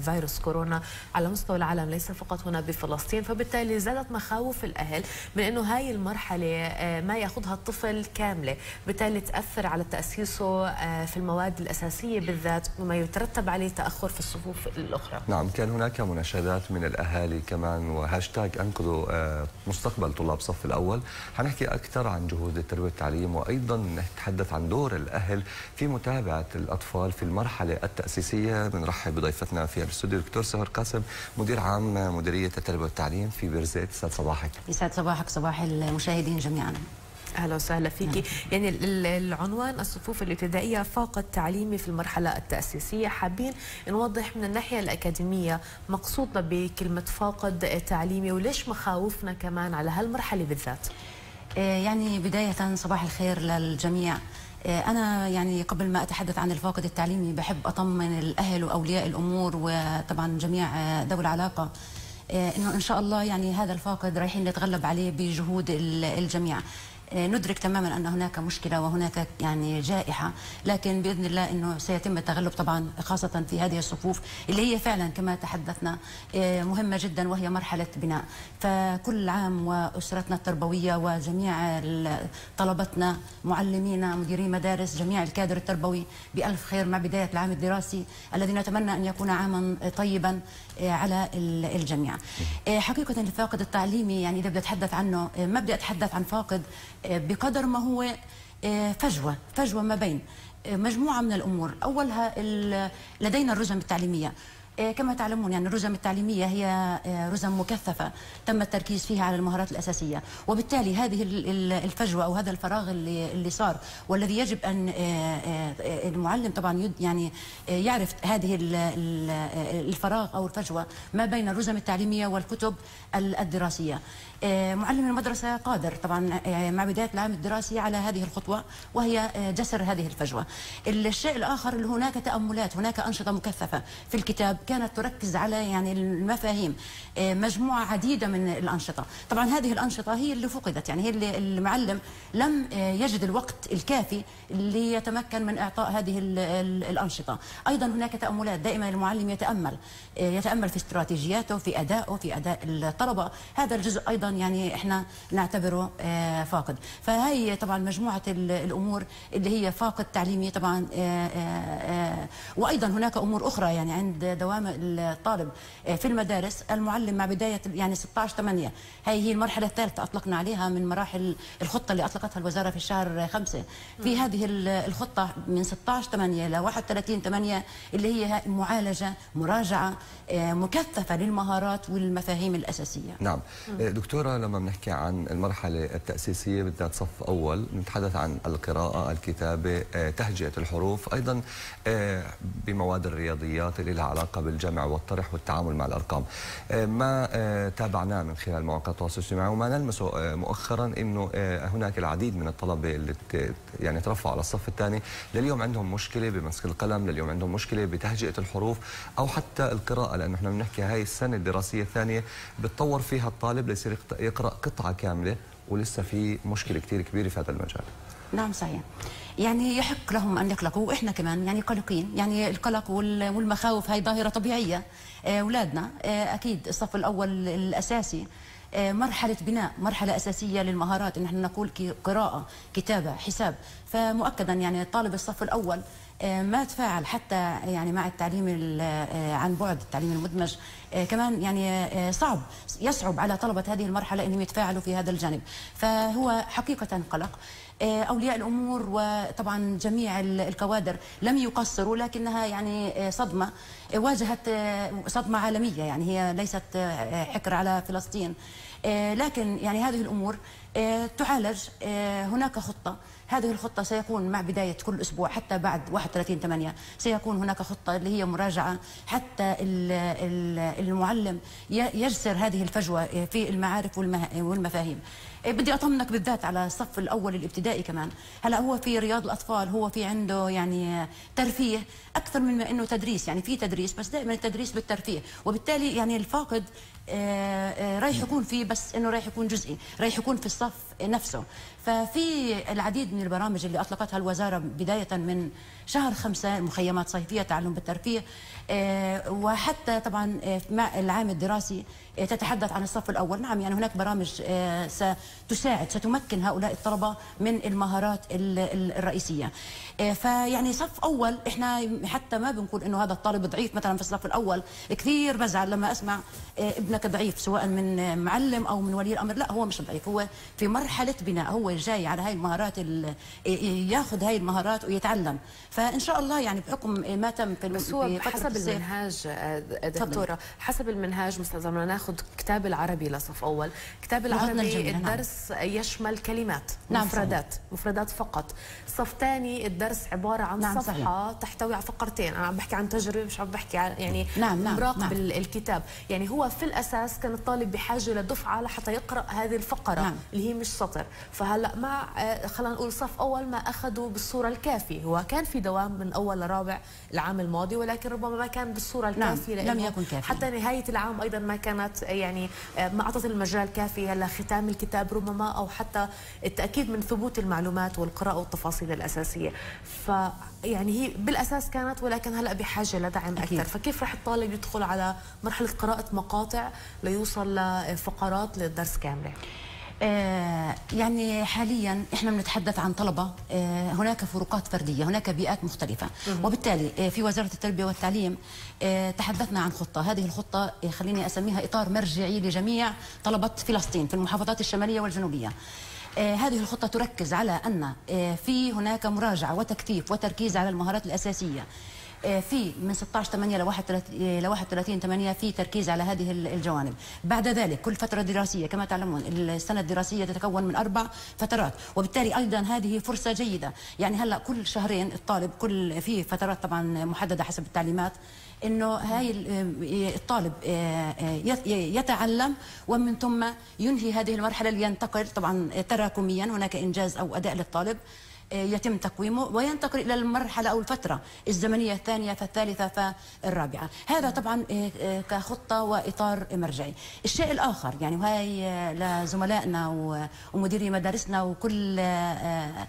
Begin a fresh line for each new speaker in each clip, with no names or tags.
فيروس كورونا على مستوى العالم ليس فقط هنا بفلسطين فبالتالي زادت مخاوف الأهل من أنه هاي المرحلة ما يأخذها الطفل كاملة بالتالي تأثر على تأسيسه في المواد الأساسية بالذات وما يترتب عليه تأخر في الصفوف الأخرى.
نعم كان هناك مناشدات من الأهالي كمان وهاشتاج أنقذوا مستقبل طلاب صف الأول. حنحكي أكثر عن جهود التربية والتعليم وأيضا نتحدث عن دور الأهل في متابعة الأطفال في المرحلة التأسيسية. بنرحب بضيفتنا في الاستوديو الدكتور سهر قاسم مدير عام مديرية التربية والتعليم في بيرزيت يسعد صباحك.
يسعد صباحك صباح المشاهدين جميعا.
أهلا وسهلا فيك. يعني العنوان الصفوف الابتدائية فاق التعليمي في المرحلة التأسيسية. حابين نوضح من الناحية الأكاديمية مقصودنا بكلمة فاقد تعليمي وليش مخاوفنا كمان على هالمرحلة بالذات؟
يعني بداية صباح الخير للجميع. أنا يعني قبل ما أتحدث عن الفاقد التعليمي بحب أطمن الأهل وأولياء الأمور وطبعا جميع ذوي العلاقة إنه إن شاء الله يعني هذا الفاقد رايحين نتغلب عليه بجهود الجميع. ندرك تماما أن هناك مشكلة وهناك يعني جائحة لكن بإذن الله إنه سيتم التغلب طبعا خاصة في هذه الصفوف اللي هي فعلا كما تحدثنا مهمة جدا وهي مرحلة بناء. فكل عام وأسرتنا التربوية وجميع طلبتنا معلمينا مديري مدارس جميع الكادر التربوي بألف خير مع بداية العام الدراسي الذي نتمنى أن يكون عاما طيبا على الجميع. حقيقة الفاقد التعليمي يعني إذا بدي أتحدث عنه ما بدي أتحدث عن فاقد بقدر ما هو فجوة فجوة ما بين مجموعة من الأمور. أولها لدينا الرزم التعليمية. كما تعلمون يعني الرزم التعليمية هي رزم مكثفة تم التركيز فيها على المهارات الأساسية. وبالتالي هذه الفجوة أو هذا الفراغ اللي, صار والذي يجب أن المعلم طبعا يعني يعرف هذه الفراغ أو الفجوة ما بين الرزم التعليمية والكتب الدراسية. معلم المدرسة قادر طبعا مع بداية العام الدراسي على هذه الخطوة وهي جسر هذه الفجوة. الشيء الآخر اللي هناك تأملات هناك أنشطة مكثفة في الكتاب كانت تركز على يعني المفاهيم مجموعة عديدة من الأنشطة. طبعا هذه الأنشطة هي اللي فقدت يعني هي اللي المعلم لم يجد الوقت الكافي ليتمكن من إعطاء هذه الأنشطة. أيضا هناك تأملات دائما المعلم يتأمل يتأمل في استراتيجياته في أدائه في أداء الطلبة. هذا الجزء أيضا يعني إحنا نعتبره فاقد. فهي طبعا مجموعة الأمور اللي هي فاقد تعليمي طبعا وأيضا هناك أمور أخرى يعني عند دوام الطالب في المدارس. المعلم مع بداية يعني 16 8 هي هي المرحلة الثالثة أطلقنا عليها من مراحل الخطة اللي أطلقتها الوزارة في شهر 5 في هذه الخطة من 16 8 ل 31 8 اللي هي معالجة مراجعة مكثفة للمهارات والمفاهيم الأساسية.
نعم. دكتورة لما بنحكي عن المرحلة التأسيسية بالذات صف أول نتحدث عن القراءة الكتابة تهجئة الحروف أيضا بمواد الرياضيات اللي لها علاقة بالجمع والطرح والتعامل مع الأرقام. ما تابعناه من خلال مواقع التواصل الاجتماعي وما نلمسه مؤخرا أنه هناك العديد من الطلبة اللي يعني ترفعوا على الصف الثاني. لليوم عندهم مشكلة بمسك القلم لليوم عندهم مشكلة بتهجئة الحروف أو حتى القراءة لأنه إحنا بنحكي هاي السنة الدراسية الثانية بتطور فيها الطالب ليصير يقرأ قطعة كاملة ولسه في مشكلة كثير كبيرة في هذا المجال.
نعم صحيح. يعني يحق لهم أن يقلقوا وإحنا كمان يعني قلقين. يعني القلق والمخاوف هاي ظاهرة طبيعية. أولادنا أكيد الصف الأول الأساسي. مرحلة بناء مرحلة أساسية للمهارات. إن إحنا نقول قراءة كتابة حساب. فمؤكدا يعني طالب الصف الأول ما تفاعل حتى يعني مع التعليم عن بعد التعليم المدمج. كمان يعني صعب يصعب على طلبة هذه المرحلة أنهم يتفاعلوا في هذا الجانب. فهو حقيقة قلق. أولياء الأمور وطبعا جميع الكوادر لم يقصروا لكنها يعني صدمة واجهت صدمة عالمية. يعني هي ليست حكر على فلسطين. لكن يعني هذه الأمور تعالج هناك خطة. هذه الخطة سيكون مع بداية كل أسبوع حتى بعد 31 8 سيكون هناك خطة اللي هي مراجعة حتى المعلم يجسر هذه الفجوة في المعارف والمفاهيم. إيه، بدي أطمنك بالذات على الصف الأول الابتدائي كمان. هلأ هو في رياض الأطفال هو في عنده يعني ترفيه أكثر من إنه تدريس. يعني في تدريس بس دائما التدريس بالترفيه. وبالتالي يعني الفاقد رايح يكون فيه بس إنه رايح يكون جزئي رايح يكون في الصف نفسه. ففي العديد من البرامج اللي أطلقتها الوزارة بداية من شهر خمسة مخيمات صيفية تعلم بالترفيه آه، وحتى طبعا مع العام الدراسي تتحدث عن الصف الأول. نعم يعني هناك برامج ستساعد ستمكن هؤلاء الطلبة من المهارات الرئيسية. فيعني صف أول إحنا حتى ما بنقول إنه هذا الطالب ضعيف. مثلا في الصف الأول كثير بزعل لما أسمع ابنك ضعيف سواء من معلم أو من ولي الأمر لا هو مش ضعيف هو في مرحلة بناء هو جاي على هاي المهارات ياخذ هاي المهارات ويتعلم فإن شاء الله يعني بحكم ما تم في
بس هو حسب المنهاج آه، دكتورة حسب المنهاج مثلا بدنا ناخذ كتاب العربي لصف أول كتاب العربي نعم. الدرس نعم. يشمل كلمات نعم مفردات صحيح. مفردات فقط صف ثاني الدرس عبارة عن نعم صفحة صحيح. تحتوي على فقرتين أنا عم بحكي عن تجربة مش عم بحكي عن يعني نعم نعم مراقب نعم. الكتاب يعني هو في الاساس كان الطالب بحاجة لدفعه لحتى يقرأ هذه الفقرة نعم. اللي هي مش سطر فهلأ مع آه، خلينا نقول صف أول ما أخذوا بالصورة الكافية هو كان في دوام من أول لرابع العام الماضي ولكن ربما ما كان بالصورة نعم، الكافية
نعم. لم يكن كافي
حتى نهاية العام أيضا ما كانت يعني آه، ما أعطت المجال كافي لختام الكتاب ربما أو حتى التأكيد من ثبوت المعلومات والقراءة والتفاصيل الأساسية ف يعني هي بالأساس كانت ولكن هلأ بحاجة لدعم. أكثر فكيف رح الطالب يدخل على مرحلة قراءة مقاطع ليوصل لفقرات للدرس كاملة؟
آه يعني حاليا إحنا بنتحدث عن طلبة آه هناك فروقات فردية هناك بيئات مختلفة. وبالتالي آه في وزارة التربية والتعليم تحدثنا عن خطة. هذه الخطة خليني أسميها إطار مرجعي لجميع طلبة فلسطين في المحافظات الشمالية والجنوبية. هذه الخطة تركز على أن في هناك مراجعة وتكثيف وتركيز على المهارات الأساسية. في من 16 8 ل 31 ل 31 8 في تركيز على هذه الجوانب. بعد ذلك كل فترة دراسية كما تعلمون السنة الدراسية تتكون من أربع فترات وبالتالي أيضا هذه فرصة جيدة. يعني هلأ كل شهرين الطالب كل في فترات طبعا محددة حسب التعليمات إنه هاي آه، الطالب آه، يتعلم ومن ثم ينهي هذه المرحلة لينتقل طبعا تراكميا هناك إنجاز أو أداء للطالب. آه، يتم تقويمه وينتقل إلى المرحلة أو الفترة الزمنية الثانية فالثالثة فالرابعة. هذا طبعا آه، آه، كخطة وإطار مرجعي. الشيء الآخر يعني وهي لزملائنا ومديري مدارسنا وكل آه،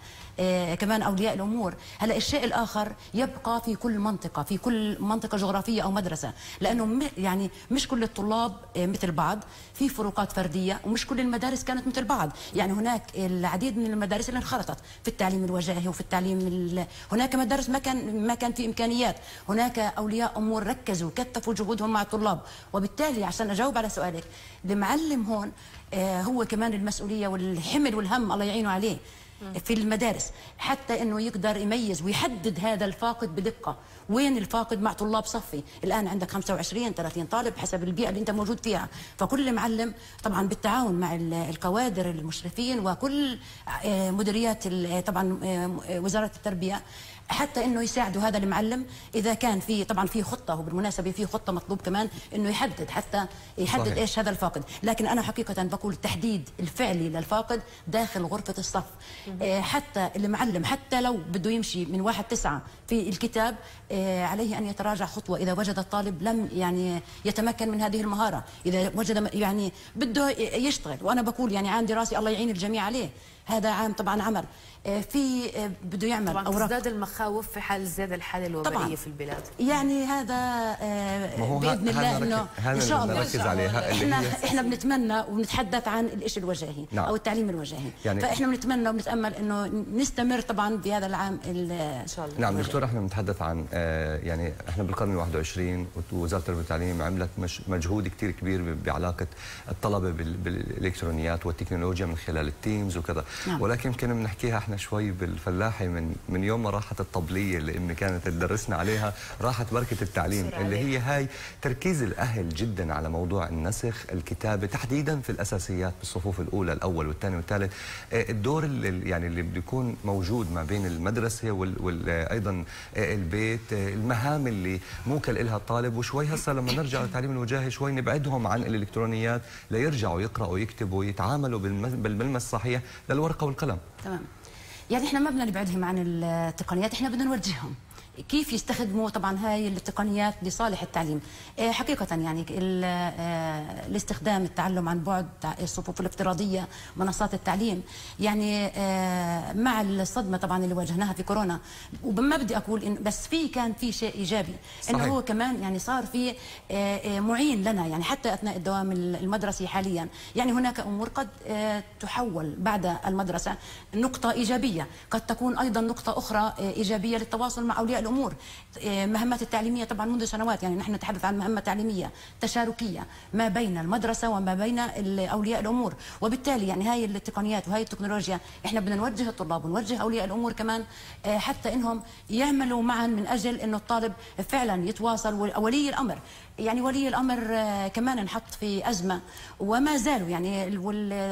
كمان أولياء الأمور. هلا الشيء الآخر يبقى في كل منطقة في كل منطقة جغرافية أو مدرسة. لأنه يعني مش كل الطلاب آه، مثل بعض. في فروقات فردية ومش كل المدارس كانت مثل بعض. يعني هناك العديد من المدارس اللي انخرطت في التعليم الوجاهي وفي التعليم هناك مدارس ما كان ما كان في إمكانيات. هناك أولياء أمور ركزوا كثفوا جهودهم مع الطلاب. وبالتالي عشان أجاوب على سؤالك المعلم هون آه، هو كمان المسؤولية والحمل والهم الله يعينه عليه في المدارس. حتى إنه يقدر يميز ويحدد هذا الفاقد بدقة. وين الفاقد مع طلاب صفي؟ الآن عندك 25 30 طالب حسب البيئة اللي أنت موجود فيها. فكل معلم طبعا بالتعاون مع الكوادر المشرفين وكل آه، مديريات طبعا آه، وزارة التربية حتى إنه يساعدوا هذا المعلم. إذا كان في طبعا في خطة وبالمناسبة في خطة مطلوب كمان إنه يحدد حتى يحدد صحيح. إيش هذا الفاقد. لكن أنا حقيقة بقول التحديد الفعلي للفاقد داخل غرفة الصف. آه حتى المعلم حتى لو بده يمشي من واحد تسعة في الكتاب آه عليه أن يتراجع خطوة. إذا وجد الطالب لم يعني يتمكن من هذه المهارة إذا وجد يعني بده يشتغل. وأنا بقول يعني عام دراسي الله يعين الجميع عليه. هذا عام طبعا عمل. آه، في بده يعمل
طبعا أوراق. تزداد المخاوف في حال زيادة الحالة الوبائية طبعا. في البلاد
يعني هذا آه، بإذن الله إنه
إن شاء الله
نركز
عليها
إحنا إحنا بنتمنى وبنتحدث عن الإشي الوجاهي نعم. أو التعليم الوجاهي يعني فإحنا بنتمنى وبنتأمل إنه نستمر طبعا بهذا العام إن
شاء الله نعم دكتور إحنا بنتحدث عن يعني إحنا بالقرن ال 21 ووزارة التربية والتعليم عملت مجهود كثير كبير بعلاقة الطلبة بالإلكترونيات والتكنولوجيا من خلال التيمز وكذا
نعم.
ولكن كنا بنحكيها إحنا شوي بالفلاحي من من يوم ما راحت الطبلية اللي امي كانت تدرسنا عليها راحت بركة التعليم اللي. هي هاي تركيز الأهل جدا على موضوع النسخ الكتابة تحديدا في الأساسيات بالصفوف الأولى الأول والثاني والثالث. آه، الدور اللي يعني اللي بيكون موجود ما بين المدرسة وأيضا البيت آه، المهام اللي موكل لها الطالب. وشوي هسه لما نرجع للتعليم الوجاهي شوي نبعدهم عن الإلكترونيات ليرجعوا يقرأوا يكتبوا يتعاملوا بالم- بالملمس الصحيح للورقه والقلم.
تمام. يعني إحنا ما بدنا نبعدهم عن التقنيات إحنا بدنا نوجههم كيف يستخدموا طبعا هاي التقنيات لصالح التعليم؟ آه، حقيقة يعني آه، الاستخدام التعلم عن بعد الصفوف الافتراضية منصات التعليم يعني آه، مع الصدمة طبعا اللي واجهناها في كورونا. وما بدي أقول إن بس في كان في شيء إيجابي إنه
صحيح.
هو كمان يعني صار في معين لنا يعني حتى أثناء الدوام المدرسي حاليا. يعني هناك أمور قد تحول بعد المدرسة نقطة إيجابية. قد تكون أيضا نقطة أخرى آه، إيجابية للتواصل مع أولياء الأمور. آه، مهمات التعليمية طبعا منذ سنوات يعني نحن نتحدث عن مهمة تعليمية تشاركية ما بين المدرسة وما بين اولياء الأمور. وبالتالي يعني هاي التقنيات وهاي التكنولوجيا إحنا بدنا نوجه الطلاب ونوجه أولياء الأمور كمان آه، حتى إنهم يعملوا معا من أجل إنه الطالب فعلا يتواصل. ولي الأمر يعني ولي الأمر آه، كمان انحط في أزمة. وما زالوا يعني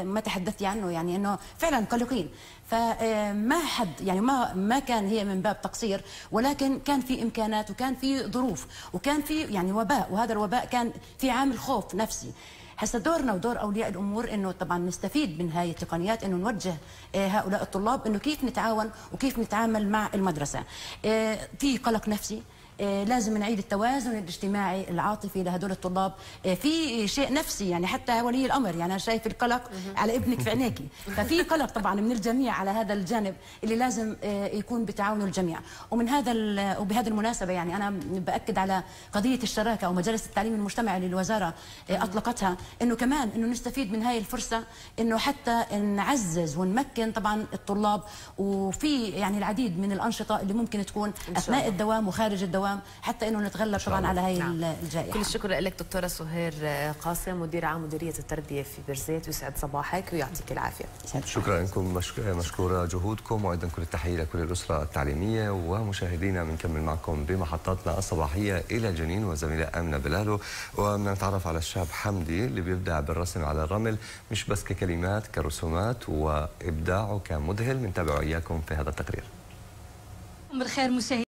ما تحدثت عنه يعني إنه فعلا قلقين. فما حد يعني ما ما كان هي من باب تقصير ولكن كان في إمكانات وكان في ظروف وكان في يعني وباء وهذا الوباء كان في عامل خوف نفسي. هسه دورنا ودور أولياء الأمور إنه طبعا نستفيد من هاي التقنيات إنه نوجه آه، هؤلاء الطلاب إنه كيف نتعاون وكيف نتعامل مع المدرسة. آه، في قلق نفسي لازم نعيد التوازن الاجتماعي العاطفي لهدول الطلاب. آه، في شيء نفسي يعني حتى ولي الأمر يعني أنا شايف القلق على ابنك في عينيكي ففي قلق طبعا من الجميع على هذا الجانب اللي لازم آه، يكون بتعاون الجميع. ومن هذا وبهذه المناسبة يعني أنا بأكد على قضية الشراكة أو مجالس التعليم المجتمعي اللي الوزارة آه، أطلقتها إنه كمان إنه نستفيد من هاي الفرصة إنه حتى نعزز ونمكن طبعا الطلاب. وفي يعني العديد من الأنشطة اللي ممكن تكون
أثناء.
الدوام وخارج الدوام حتى إنه نتغلب طبعا على هاي
نعم.
الجائحة.
كل الشكر لك دكتورة سهير قاسم مدير عام مديرية التربية في برزيت ويسعد صباحك ويعطيك العافية.
شكرا لكم مشك- مشكورة جهودكم وأيضا كل التحية لكل الأسرة التعليمية ومشاهدينا بنكمل معكم بمحطاتنا الصباحية إلى جنين وزميلة آمنة بلالو. وبدنا نتعرف على الشاب حمدي اللي بيبدع بالرسم على الرمل مش بس ككلمات كرسومات وإبداعه كان مذهل بنتابعه إياكم في هذا التقرير.
بالخير مشاهدينا.